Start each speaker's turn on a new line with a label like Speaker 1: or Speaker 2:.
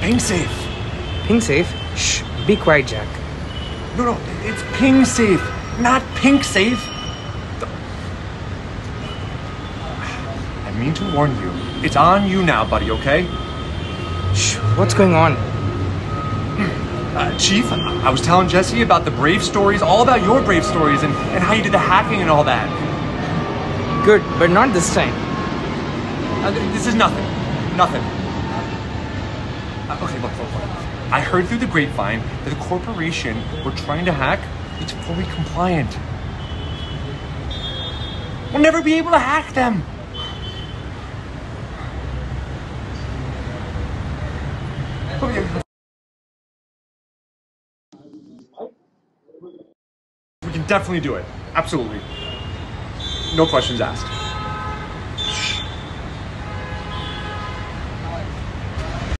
Speaker 1: Ping safe.
Speaker 2: Ping safe? Shh, be quiet, Jack.
Speaker 1: No, no, it's ping safe, not pink safe. I mean to warn you. It's on you now, buddy, okay?
Speaker 2: Shh, what's going on?
Speaker 1: Uh, Chief, I was telling Jesse about the Brave stories, all about your Brave stories, and, and how you did the hacking and all that.
Speaker 2: Good, but not this time.
Speaker 1: Uh, this is nothing. Nothing. Okay, look, look, look. I heard through the grapevine that the corporation we're trying to hack is fully compliant. We'll never be able to hack them. We can definitely do it. Absolutely. No questions asked.